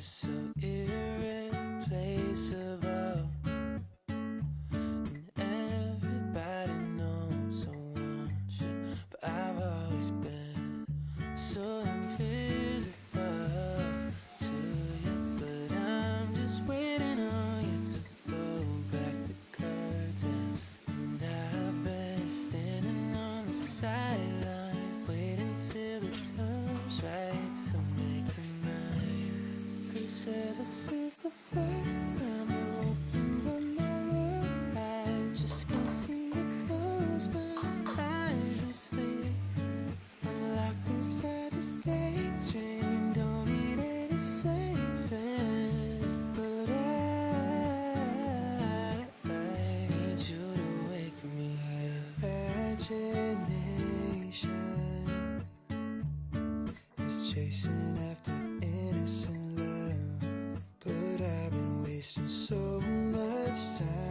so irreplaceable. First time I opened up my world, I just can't seem to close my eyes and sleep. I'm locked inside this daydream, don't need any saving. But I, I need you to wake me up. Imagination is chasing wasting so much time